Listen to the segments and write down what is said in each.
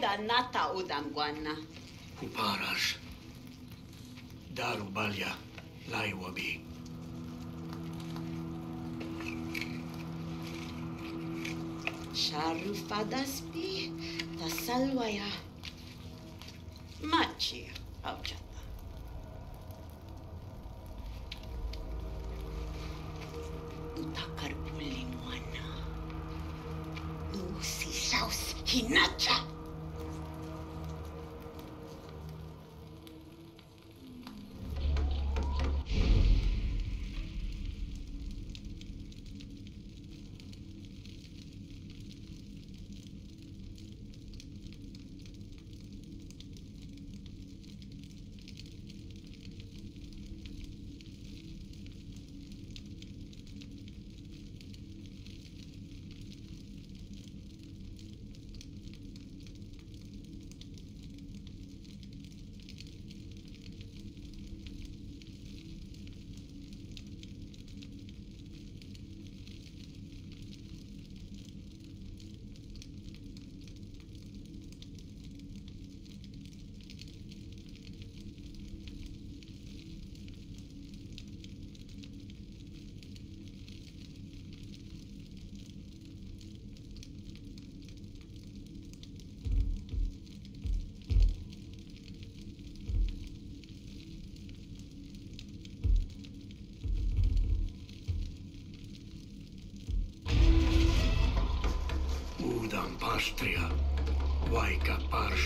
da nata udam goanna. Cu paraș, daru balia, lai obi. Sharu fadaspi, ta salvaya. Maci, au ceata. Takar pulimoana. Usi saus hinacha.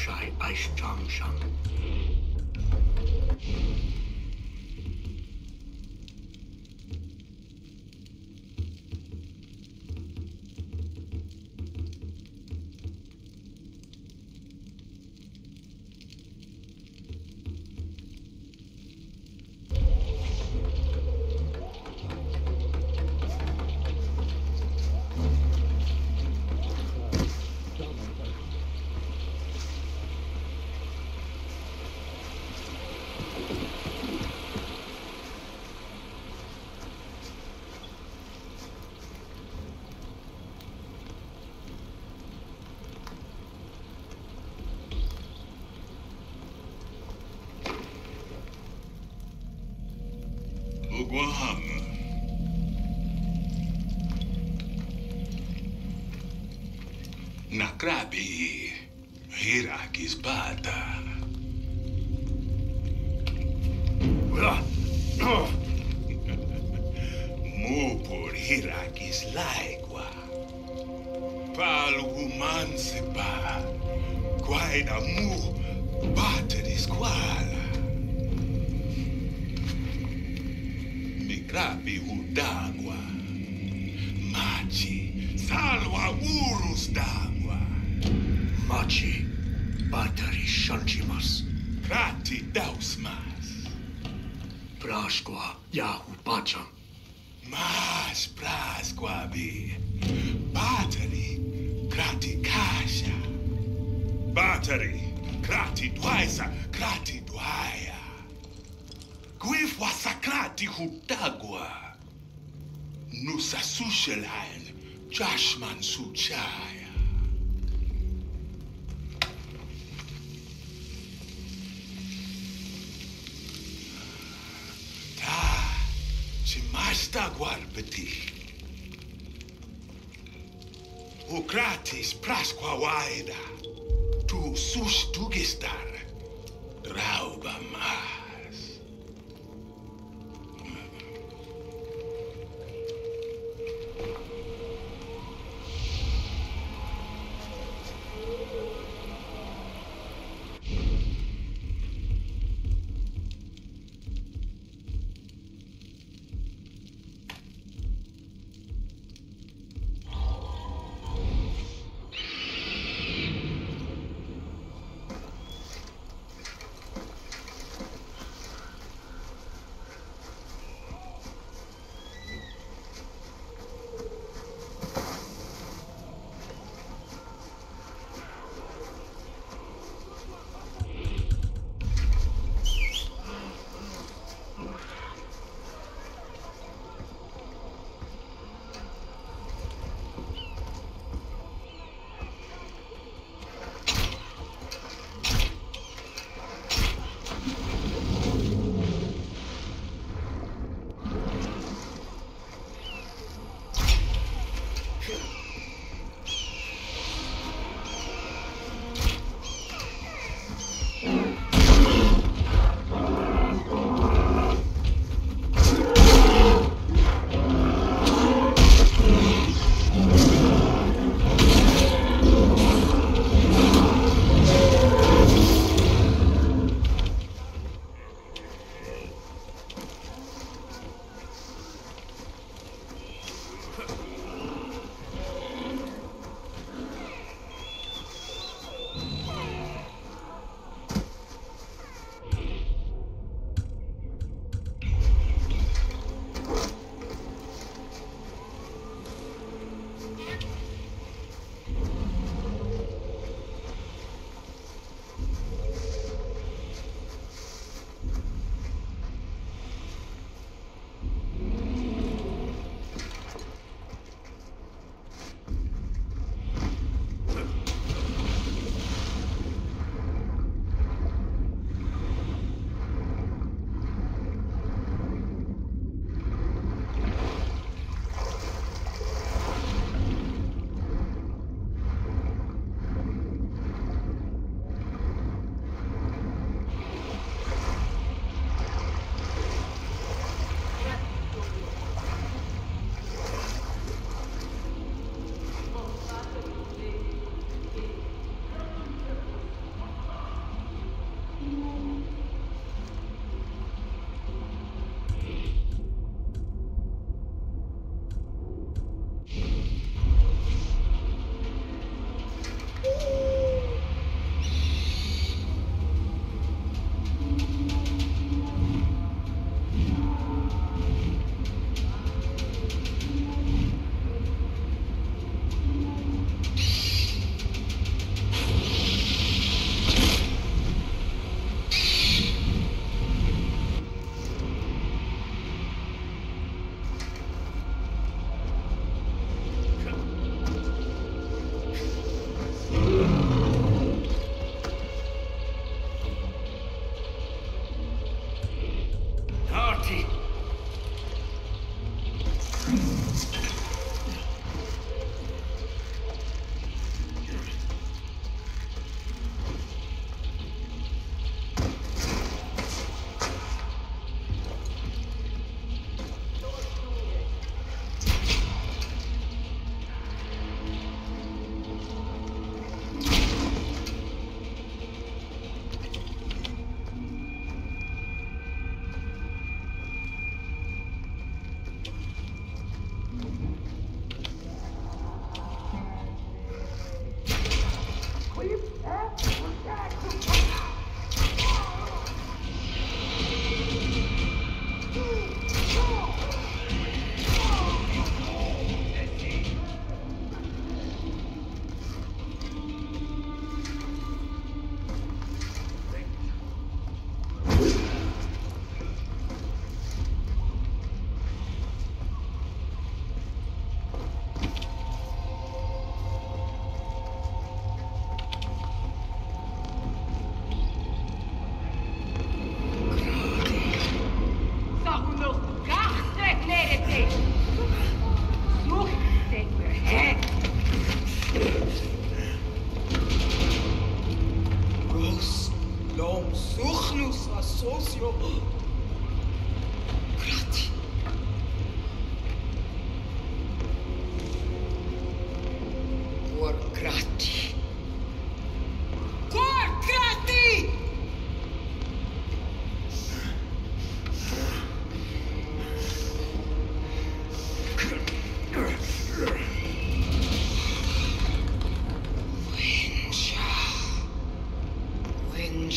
Vaika parshai aishchamsham. guarda. Na crabe, Guam. Nakrabi Hirakisbata. Mupur Hirakis Laigua. Palugumansepa. Guainamu Bateris Kuala. Udagua. Machi. Salwa urus d'agua. Machi. Batari shanchimas. Krati dausmas. Praskwa. Yahu pacham. Mas prasquabi. Batari. Krati kasha. Batari. Krati dwaisa. Krati dwaya. Gwif wasakrati hutagwa. nu sasuchelhain jashman suchaya. Ta, cimasta guarbeti. O gratis prasqua Waida, tu sus tugistar, rauba ma.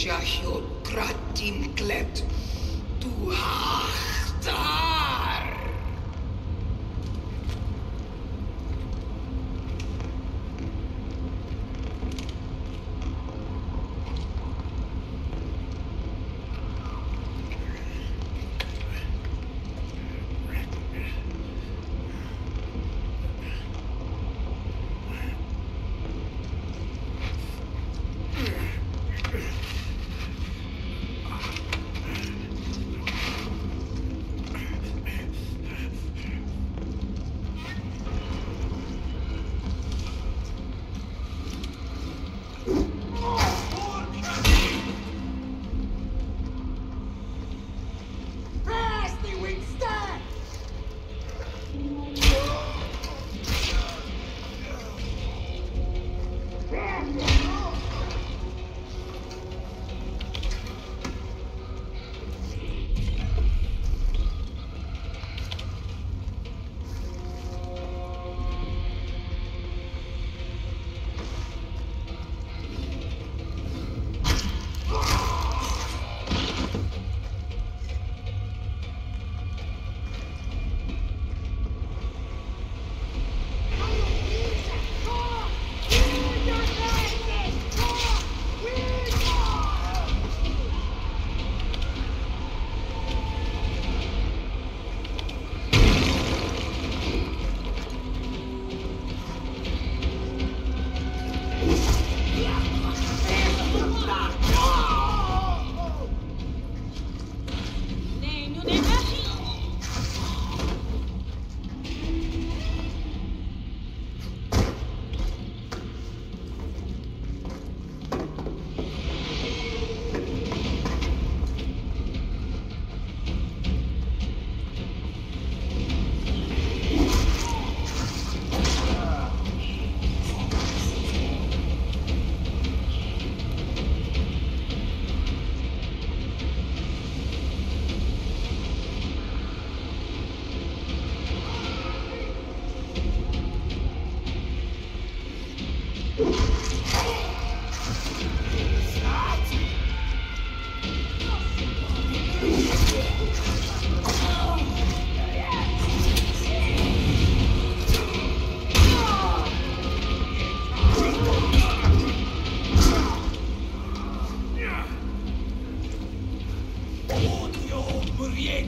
Jachiot Kratim Klet, du Hachter.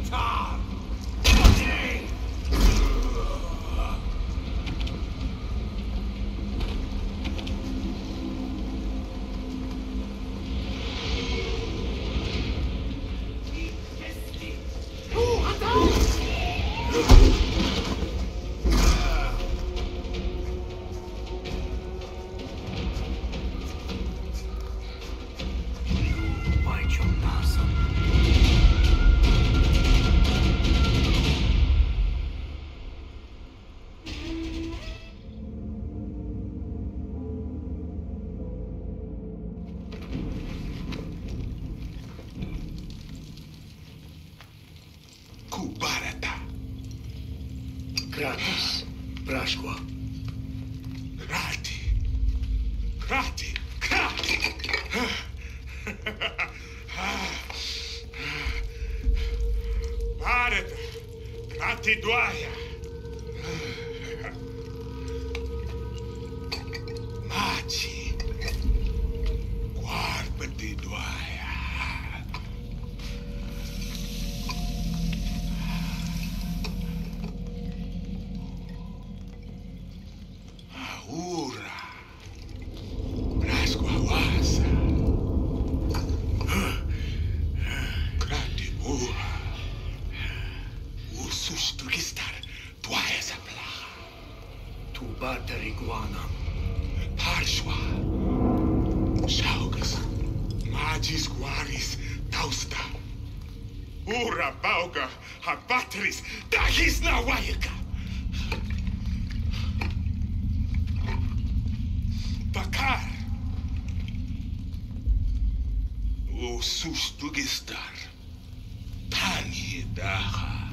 Satan! Crate! Crate! Barata! Crate doaia! Mate! Ura bauga ha batteries. Dahis na wayaka. Bakar. O sustugistar. Tani daha.